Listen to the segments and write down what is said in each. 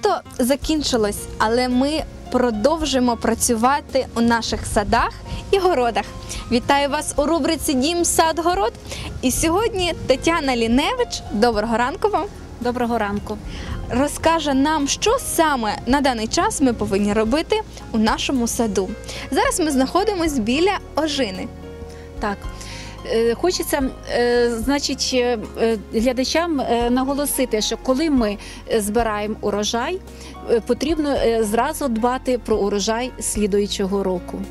Літо закінчилось, але ми продовжимо працювати у наших садах і городах. Вітаю вас у рубриці Дім сад город. І сьогодні Тетяна Ліневич, доброго ранку вам, Доброго ранку. розкаже нам, що саме на даний час ми повинні робити у нашому саду. Зараз ми знаходимося біля ожини. Так. Е, Хочеться, е, значить, е, глядачам наголосити, що коли ми збираємо урожай, потрібно зразу дбати про урожай слідуючого року.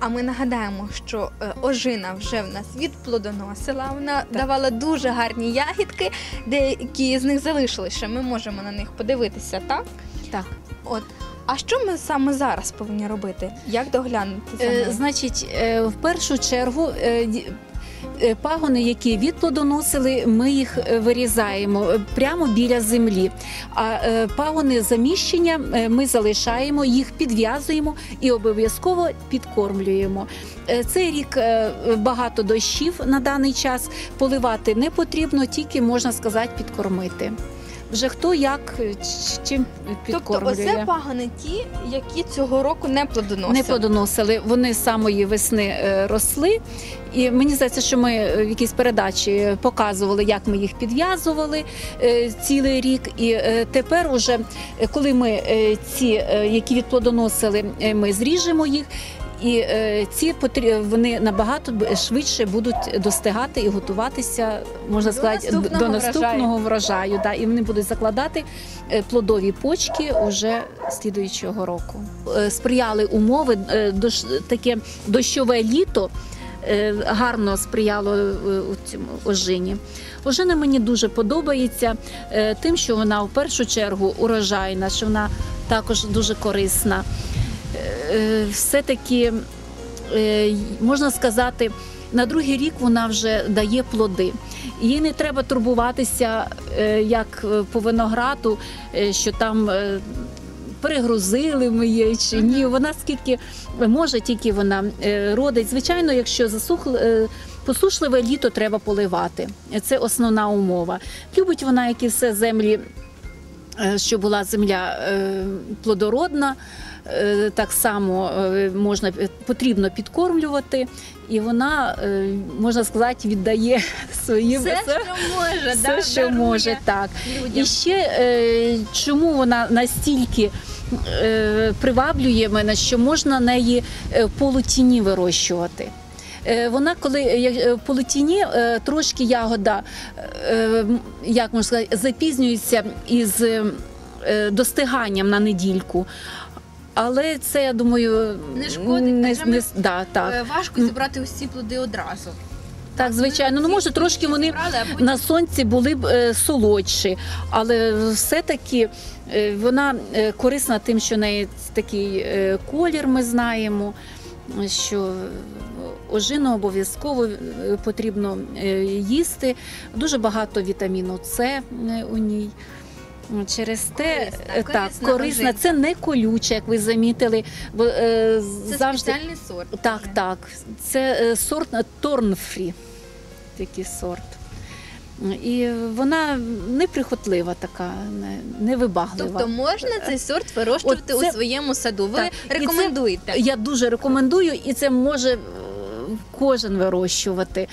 А ми нагадаємо, що ожина вже в нас відплодоносила. Вона давала дуже гарні ягідки, деякі з них залишилися. Ми можемо на них подивитися, так? Так. От. А що ми саме зараз повинні робити? Як доглянути Е. Значить, е, в першу чергу. е, е, Пагони, які відплодоносили, ми їх е, вирізаємо е, прямо біля землі. А пагони заміщення ми залишаємо, їх підв'язуємо і обов'язково підкормлюємо. Цей рік багато дощів на даний час. Поливати не потрібно, тільки можна сказати, підкормити. Вже хто як е, чим Тобто, підкормлює. оце пагани ті, які цього року не плодоносили. Не плодоносили. Вони з самої весни е, росли. І мені здається, що ми е, в якійсь передачі показували, як ми їх підв'язували цілий рік. І тепер, уже, коли ми ці, які відплодоносили, ми зріжемо їх. І е, ці вони набагато швидше будуть достигати і готуватися, можна сказати, д- наступного до наступного врожаю. Да, і вони будуть закладати е, плодові почки уже слідуючого року. Е, Сприяли умови, таке дощове літо гарно сприяло у цьому ожині. Ожина мені дуже подобається тим, що вона в першу чергу урожайна, що вона також дуже корисна. Е, Все-таки е, можна сказати. На другий рік вона вже дає плоди. Їй не треба турбуватися, е, як по винограду, що там перегрузили ми її чи ні. Вона скільки може, тільки вона родить. Звичайно, якщо засухле. е, Посушливе літо треба поливати. Це основна умова. Любить вона, як і все землі, щоб була земля е, плодородна. Е, Так само е, можна потрібно підкормлювати, і вона е, можна сказати віддає свої Все, що може, все, да, що може так. людям. І ще е, чому вона настільки е, приваблює мене, що можна неї е, в полутіні вирощувати. Е, Вона, коли е, в полутіні е, трошки ягода, е, як можна сказати, запізнюється із е, достиганням на недільку. Але це, я думаю, Не шкодить, не, не, да, так. Е, Важко зібрати усі плоди одразу. так, звичайно. Ну, може, трошки вони на сонці були б е, солодші, але все-таки е, вона е, корисна тим, що в неї такий е, колір ми знаємо, що ожину обов'язково е, потрібно е, їсти. Дуже багато вітаміну С е, у ній. Через те Корисна, так корисна корисна, це не колюче, як ви замітили. Бо е, Це завжди спеціальний сорт. так, так. Це сорт Торнфрі. Такий сорт. І вона неприхотлива така, не- невибаглива. Тобто можна цей сорт вирощувати От це- у своєму саду. Ви Так. І це- рекомендуєте? Я дуже рекомендую, і це може кожен вирощувати.